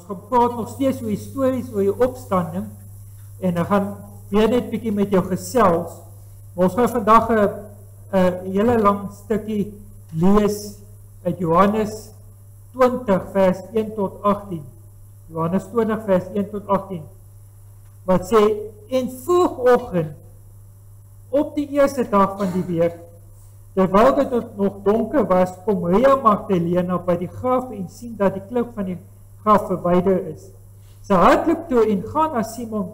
Ons gaan praat nog steeds oor stories oor die opstanding en ek gaan weer net bietjie met jou gesels. Maar ons gaan vandag 'n 'n hele lang stukkie lees uit Johannes 20 vers 1 tot 18. Johannes 20 vers 1 tot 18. Wat sê en vroegoggend op die eerste dag van die week terwyl dit nog donker was, kom Maria Magdalena by die graf en sien dat die klip van die graf verwyder is. Sy hardloop toe en gaan na Simon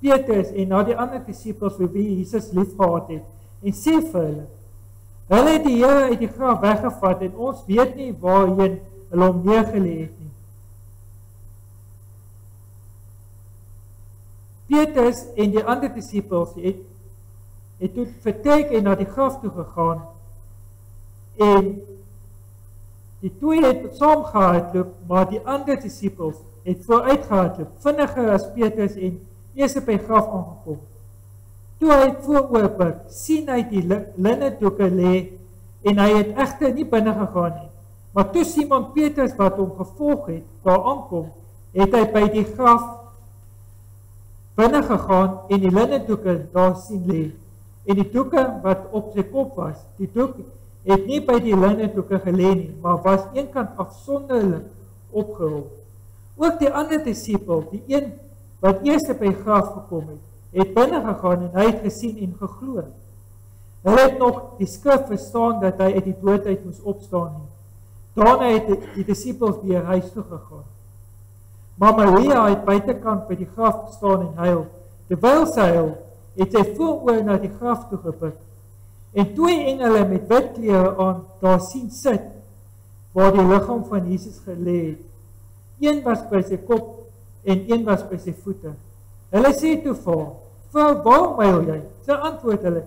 Petrus en na die ander disippels vir wie Jesus liefgehad het en sê vir hulle: "Hulle het die Here uit die graf weggevat en ons weet nie waarheen hulle hom neergelê het nie." Petrus en die ander disippels het het toe vertrek en na die graf toe gegaan en Die twee het saam gehardloop, maar die ander disippels het vooruitgehardloop, vinniger as Petrus en eers by graf aangekom. Toe hy vooroop sien hy die linne doeke lê en hy het egter nie binne gegaan nie. Maar toe Simon Petrus wat hom gevolg het, daar aankom, het hy by die graf binne gegaan en die linne doeke daar sien lê. En die doeke wat op sy kop was, die doeke het nie by die linnedoeke gelê nie, maar was eenkant afsonderlik opgerol. Ook die ander disipel, die een wat eers by die graf gekom het, het binne gegaan en hy het gesien en geglo. Hulle het nog die skrif verstaan dat hy uit die dood uit moes opstaan nie. Daarna het die, die disipels weer huis toe gegaan. Maar Maria het buitekant by die graf gestaan en huil. Terwyl sy huil, het sy vooroor na die graf toe gebuk En twee engele met wit klere aan daar sien sit waar die liggaam van Jesus gelê het. Een was by sy kop en een was by sy voete. Hulle sê toe vir "Vrou, waar myl jy?" Sy antwoord hulle: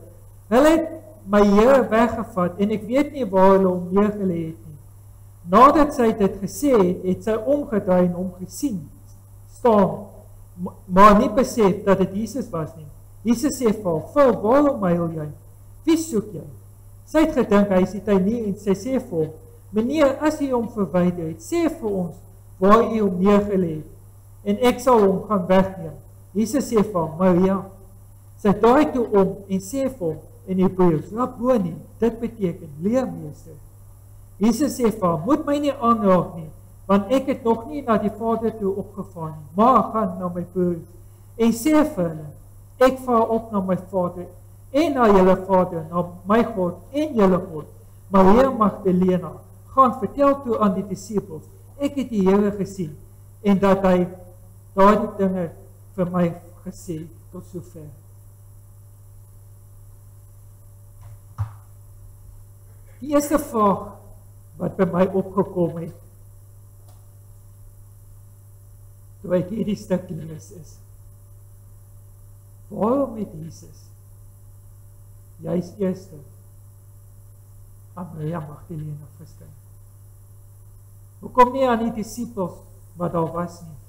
"Hulle het my Here weggevat en ek weet nie waar hulle hom neergelê het nie." Nadat sy dit gesê het, het sy omgedraai en hom gesien staan, maar nie besef dat dit Jesus was nie. Jesus sê vir haar: "Vrou, waar myl jy?" Wie soek jy? Sy het gedink hy sit hy nie en sy sê vir hom: "Meneer, as jy hom verwyder het, sê vir ons waar jy hom neergelê het en ek sal hom gaan wegneem." Jesus sê vir hom: "Maria." Sy draai toe om en sê vir hom in Hebreëus: "Rabboni," dit beteken leermeester. Jesus sê vir hom: "Moet my nie aanraak nie, want ek het nog nie na die Vader toe opgevaar nie, maar gaan na my broers en sê vir hulle: Ek vaar op na my Vader en na julle Vader, na my God en julle God. Maria Magdalena gaan vertel toe aan die disippels, ek het die Here gesien en dat hy daardie dinge vir my gesê tot sover. Die eerste vraag wat by my opgekom het toe ek hierdie stuk lees is: Waarom het Jesus jy's eerste aan Maria Magdalena verskyn. Hoekom nie aan die disippels wat daar was nie?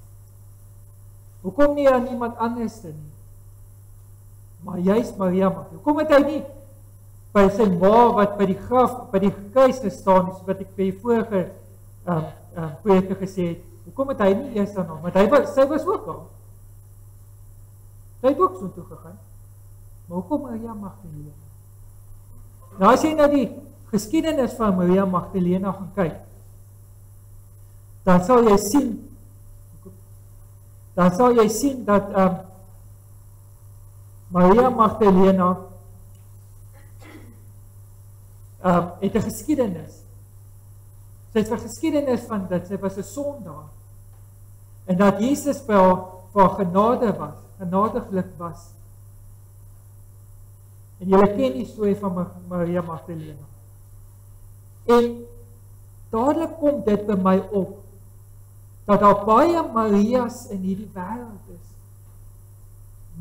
Hoekom nie aan iemand anders nie? Maar jy's Maria Magdalena. Hoekom het hy nie by sy ma wat by die graf by die kruis gestaan het wat ek by vorige ehm uh, ehm uh, preke gesê het? Hoekom het hy nie eers aan hom? Want hy was sy was ook daar. Hy het ook so toe gegaan. Maar hoekom Maria Magdalena? Nou as jy na die geskiedenis van Maria Magdalena gaan kyk, dan sal jy sien dan sal jy sien dat ehm um, Maria Magdalena ehm um, het 'n geskiedenis. Sy het 'n geskiedenis van dat sy was 'n sondaar en dat Jesus by haar vir genade was, genadiglik was. En julle ken die storie van Maria Magdalena. En dadelik kom dit by my op dat daar baie Marias in hierdie wêreld is.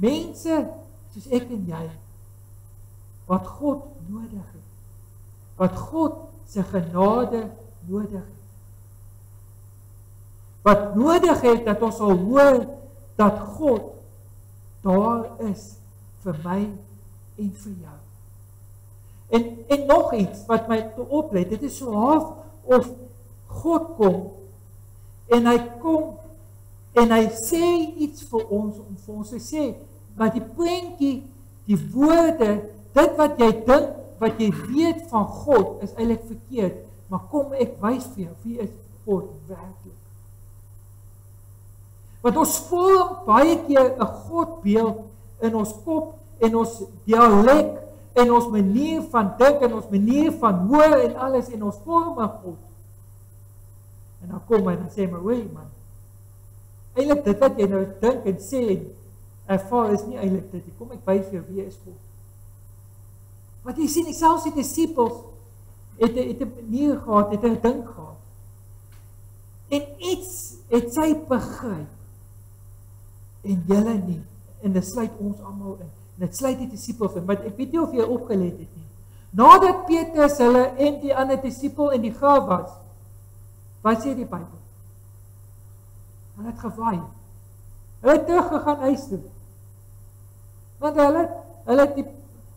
Mense soos ek en jy wat God nodig het. Wat God se genade nodig het. Wat nodig het dat ons sal hoor dat God daar is vir my en vir jou. En en nog iets wat my toe oplet, dit is so half of God kom en hy kom En hy sê iets vir ons om vir ons te sê, maar die prentjie, die woorde, dit wat jy dink, wat jy weet van God is eintlik verkeerd, maar kom ek wys vir jou wie is God werklik. Want ons vorm baie keer 'n Godbeeld in ons kop en ons dialek en ons manier van dink en ons manier van hoor en alles en ons vorm 'n God. En dan kom hy en sê my, "Hoe man, Eilik dit wat jy nou dink en sê en ervaar is nie eintlik dit nie. Kom ek wys vir jou wie is God. Wat jy sien, selfs die disippels het het 'n manier gehad, het 'n dink gehad. En iets het sy begryp en julle nie. En dit sluit ons almal in. En dit sluit die disippels in. Maar ek weet nie of jy opgelet het nie. Nadat Petrus hulle en die ander disipel in die graf was, wat sê die Bybel? Hulle het gewaai. Hulle het teruggegaan huis toe. Want hulle hulle het die,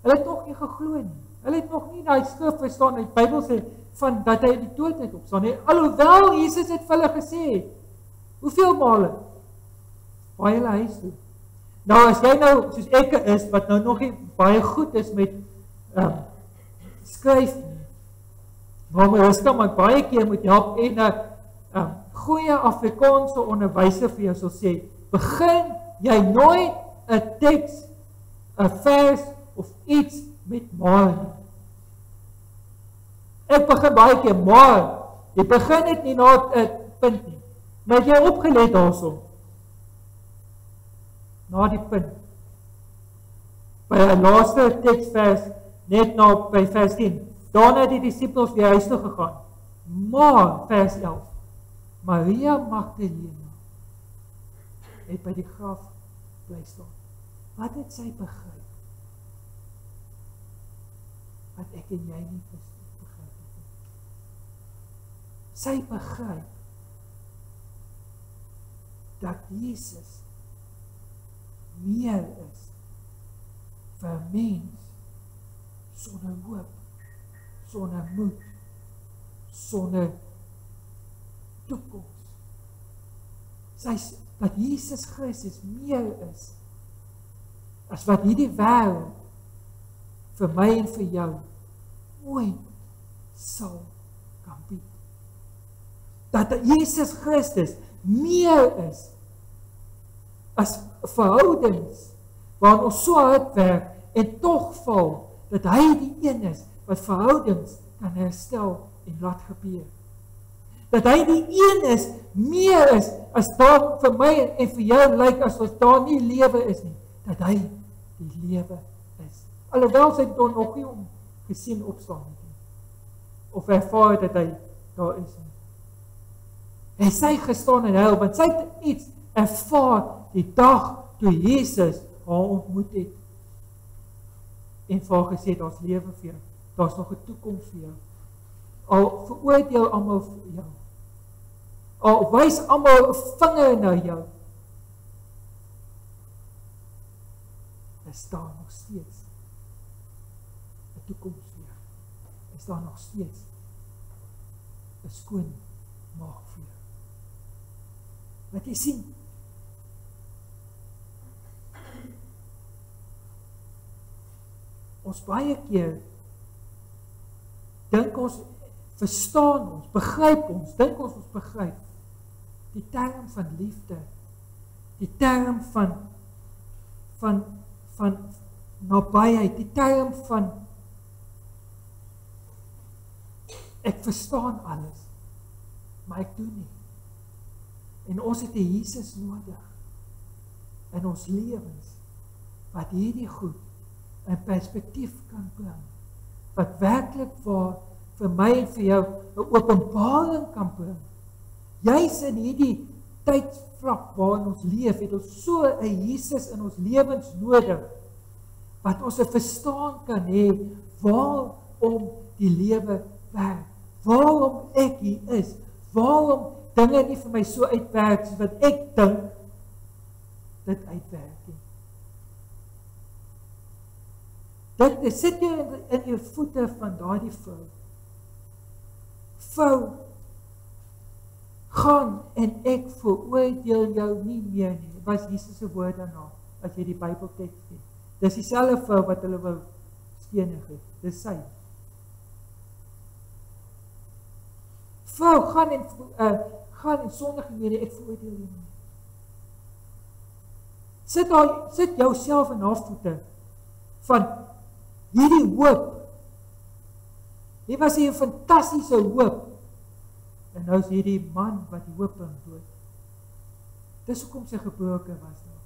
hulle het nog nie geglo nie. Hulle het nog nie daai skrif verstaan. Die Bybel sê van dat hy uit die dood uit opstaan nie. Alhoewel Jesus het vir hulle gesê hoeveel male by hulle huis toe. Nou as jy nou soos ek is wat nou nog nie baie goed is met ehm uh, skryf nie. Maar my is kom baie keer moet help en 'n uh, ehm uh, goeie Afrikaanse onderwyser vir jou sal sê, begin jy nooit 'n teks, 'n vers of iets met maar nie. Ek begin baie keer maar jy begin dit nie na 'n punt nie. Maar jy opgelet daaroor. Na die punt. By 'n laaste teksvers net na by vers 10. Daarna het die disippels weer huis toe gegaan. Maar vers 11 Maria Magdalena het by die graf bly staan. Wat het sy begryp? Wat ek en jy nie begryp nie. Sy begryp dat Jesus meer is vir mens sonder hoop, sonder moed, sonder toekoms. Sy dat Jesus Christus meer is as wat hierdie wêreld vir my en vir jou ooit sal kan bied. Dat Jesus Christus meer is as verhoudings waarin ons so hard werk en tog val dat hy die een is wat verhoudings kan herstel en laat gebeur. Dat hy die een is meer is as daar vir my en vir jou lyk as ons daar nie lewe is nie dat hy die lewe is. Alhoewel sy dit nog nie om gesien opstaan het nie of ervaar dat hy daar is nie. Hy sê gestaan en hel want sy het iets ervaar die dag toe Jesus haar ontmoet het en vir haar gesê daar's lewe vir jou daar's nog 'n toekoms vir jou al veroordeel almal jou. Al wys almal 'n vinger na jou. Is daar nog steeds 'n toekoms vir jou? Is daar nog steeds 'n skoon maak vir jou? Wat jy sien? Ons baie keer dink ons verstaan ons, begryp ons, dink ons ons begryp die term van liefde, die term van van van nabyheid, die term van ek verstaan alles, maar ek doen nie. En ons het 'n Jesus nodig in ons lewens wat hierdie goed in perspektief kan bring. Wat werklik waar vir my en vir jou 'n openbaring kan bring. Juis in hierdie tydvlak waarin ons leef, het ons so 'n Jesus in ons lewens nodig wat ons 'n verstaan kan hê waarom die lewe werk. Waarom ek hier is. Waarom dinge nie vir my so uitwerk soos wat ek dink dit uitwerk nie. Dit sit jy in, in jou voete van daardie vrou vrou Gaan en ek veroordeel jou nie meer nie. Dit was Jesus se woord daarna as jy die Bybelteks sien. Dis dieselfde vrou wat hulle wou stenig het. Dis sy. Vrou, gaan en uh gaan en sondig nie meer, ek veroordeel jou nie. Sit daar, sit jouself in haar voete van hierdie hoop. Dit was 'n fantastiese hoop. En nou is hierdie man wat die hoop bring dood. Dis hoekom sy gebroke was daar.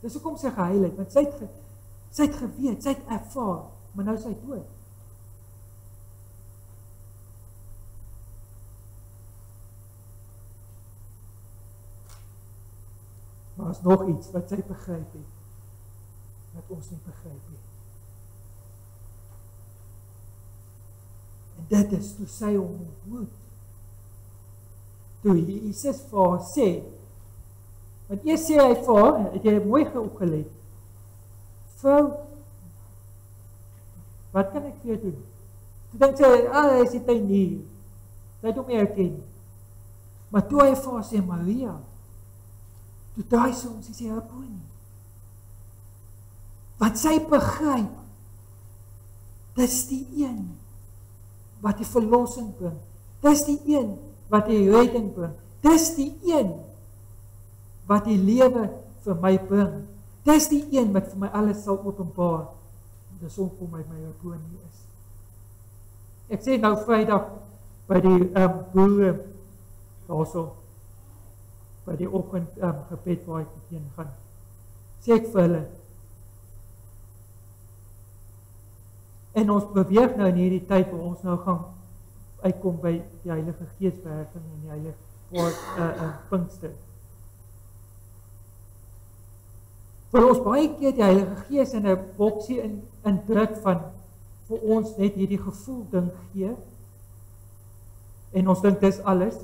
Dis hoekom sy gehuil het, want sy het sy het geweet, sy het ervaar, maar nou is sy dood. Maar is nog iets wat sy begryp het wat ons nie begryp nie. Dit is toe sy hom ontmoet. Toe Jesus vir haar sê, want eers sê hy vir haar, het jy mooi geopgelet. Vrou, wat kan ek vir jou doen? Toe dink sy, "Ag, ah, hy sê hy nie. Sy het hom nie herken." Maar toe hy vir haar sê, "Maria," Toe daai sy ons sê nie. Wat sy begryp. Dis die een wat die verlossing bring. Dis die een wat die redding bring. Dis die een wat die lewe vir my bring. Dis die een wat vir my alles sal openbaar. Dis om kom my my bo nie is. Ek sê nou Vrydag by die ehm um, boere daarso by die oggend um, gebed waar ek heen gaan. Sê ek vir hulle. En ons beweeg nou in hierdie tyd waar ons nou gaan uitkom by die Heilige Gees werking en die Heilige Woord uh uh Pinkster. Vir ons baie keer die Heilige Gees in 'n boksie in in druk van vir ons net hierdie gevoel ding gee. En ons dink dis alles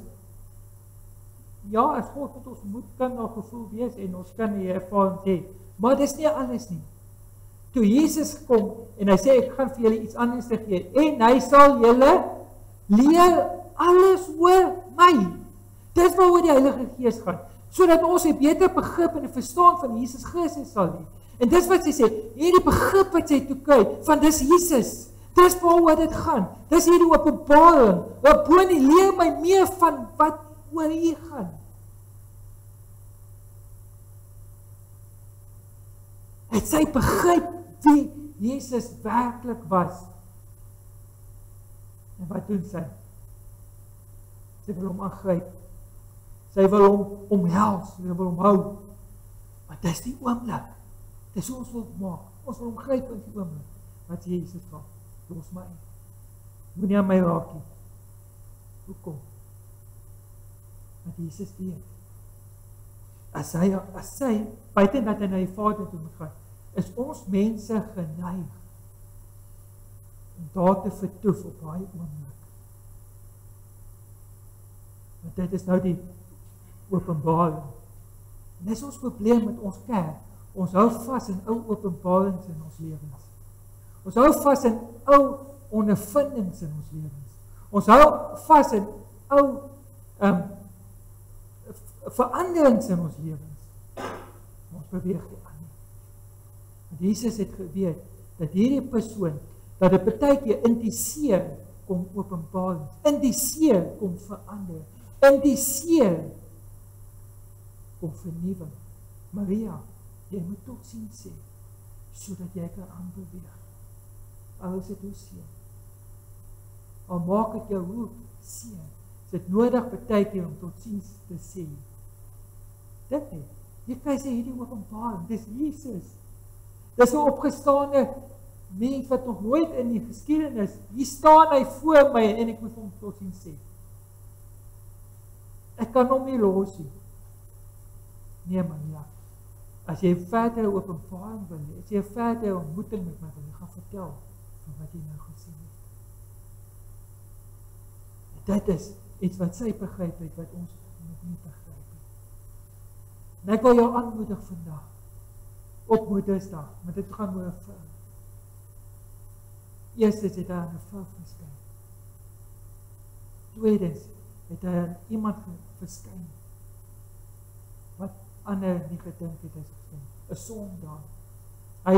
ja, as God met ons moet kan nog gevoel wees en ons kan hier ervaring hê. Maar dis nie alles nie. Toe Jesus kom en hy sê ek gaan vir julle iets anders gee en hy sal julle leer alles oor my. Dis waaroor die Heilige Gees gaan, sodat ons 'n beter begrip en 'n verstaan van Jesus Christus sal hê. En dis wat sy sê, hierdie begrip wat sy toe kry van dis Jesus. Dis waaroor dit gaan. Dis hierdie openbaring. Wat bo nie leer my meer van wat oor U gaan. Het sy begryp wie Jesus werklik was. En wat doen sy? Sy wil hom aangryp. Sy wil hom omhels, sy wil hom hou. Maar dis die oomblik. Dis ons wil maak. Ons wil hom gryp in die oomblik. Wat Jesus vra. Los my. Moenie aan my raak nie. Hoekom? wat Jesus weet. As hy as hy buite dat hy na die Vader toe moet gaan, is ons mense geneig om daar te vertoef op daai oomblik. Want dit is nou die openbaring. En dis ons probleem met ons kerk. Ons hou vas in ou openbarings in ons lewens. Ons hou vas in ou ondervindings in ons lewens. Ons hou vas in ou ehm um, veranderings in ons lewens. Ons beweeg aan nie. Want Jesus het geweet dat hierdie persoon dat dit baie keer indiseer kom openbaar, indiseer kom verander, indiseer kom vernuwing. Maria, jy moet tot sien sê sodat jy kan aanbeweeg. Alles het hoe seer. Al maak dit jou hoe seer. Dit nodig baie keer om tot sien te sê dit nie. Jy kan sê hierdie openbaring, dis Jesus. Dis 'n opgestaane mens wat nog nooit in die geskiedenis hier staan hy voor my en ek moet hom tot sien sê. Ek kan hom nie los nie. Nee man, ja. As jy verder openbaring wil hê, as jy verder ontmoeting met my wil hê, gaan vertel van wat jy nou gesien het. Dit is iets wat sy begryp het wat ons nog nie begryp. En ek wil jou aanmoedig vandag op Moedersdag, want dit gaan oor vir. Eerstens het daar 'n vrou verskyn. Tweedens het hy aan iemand verskyn wat ander nie gedink het hy verskyn 'n sondaar hy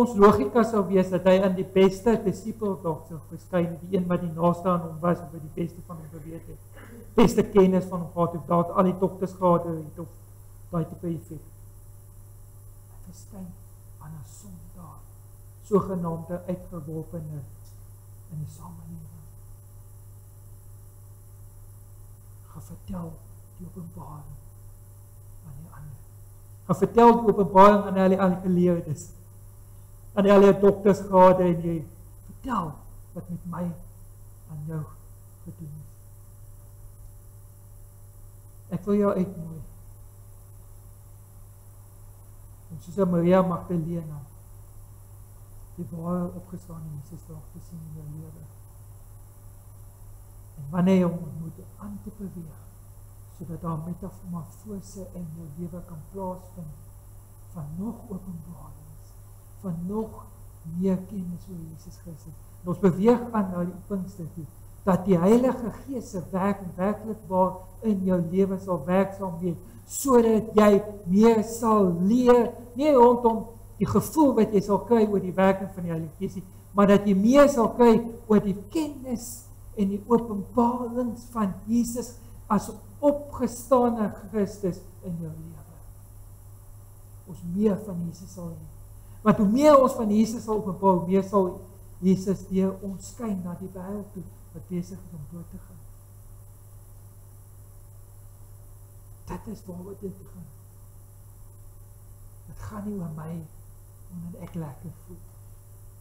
ons logika sou wees dat hy aan die beste disipel tog sou verskyn die een wat die naaste aan hom was of wat die beste van hom geweet het beste kennis van hom gehad het daar al die dokters gehad het of daai tipe effek verskyn aan 'n sondaar sogenaamde uitgeworpene in die samelewing gaan vertel die openbaring aan die ander. Gaan vertel die openbaring aan al die ander geleerdes. Aan al die dokters gehad en jy vertel wat met my aan jou gedoen is. Ek wil jou uitnooi. En soos Maria Magdalena die ware opgestaan in Jesus dag te sien in jou lewe. En wanneer jy ontmoet, aan te beweeg sodat daar metamorfose in jou lewe kan plaasvind van nog openbarings, van nog meer kennis oor Jesus Christus. En ons beweeg aan na die Pinkster toe dat die Heilige Gees se werk werklik waar in jou lewe sal werksaam wees sodat jy meer sal leer nie rondom die gevoel wat jy sal kry oor die werking van die Heilige Gees, maar dat jy meer sal kry oor die kennis en die openbarings van Jesus as opgestane Christus in jou lewe. Ons meer van Jesus sal hê. Want hoe meer ons van Jesus sal openbaar, meer sal Jesus deur ons skyn na die wêreld toe wat besig is om dood te gaan. Dit is waar dit gaan. Dit gaan nie oor my omdat ek lekker voel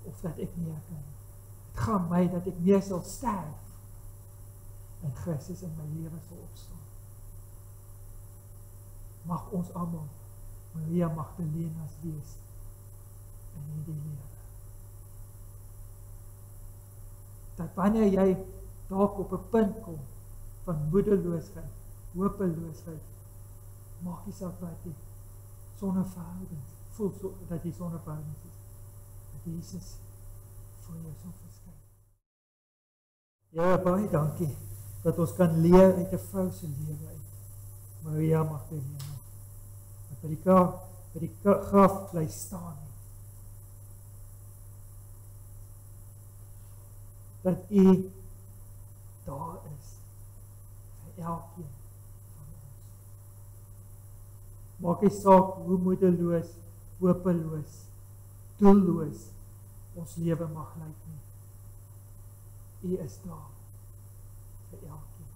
of dat ek meer kan. Dit gaan my dat ek meer sal sterf en Christus in my lewe sal opstaan. Mag ons almal Maria Magdalena wees in hierdie lewe. Dat wanneer jy dalk op 'n punt kom van moedeloosheid, hopeloosheid, maak jy self wat jy sonder verhoudings voel so dat jy sonder verhoudings is. Dat Jesus vir jou so verskyn. Ja, baie dankie dat ons kan leer uit 'n vrou se lewe uit. Maria Magdalena. Wat by die graf, by die graf bly staan. Dat u daar is vir elkeen van ons. Maak nie saak hoe moedeloos hopeloos, doelloos ons lewe mag lyk nie. U is daar vir elkeen.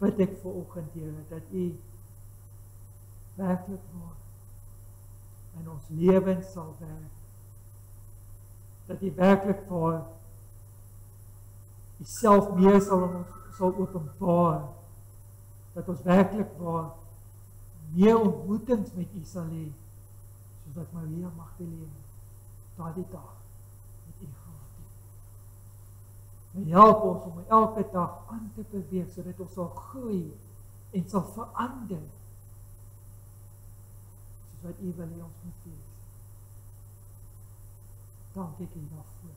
Bid ek vir oggend Here dat U werklik waar in ons lewens sal werk. Dat U werklik waar U self meer sal sal openbaar. Dat ons werklik waar meer ontmoetings met U sal hê soos wat Maria Magdalene daardie dag met U gehad het. En help ons om elke dag aan te beweeg sodat ons sal groei en sal verander. Soos wat U wil hê ons moet wees. Dankie daarvoor.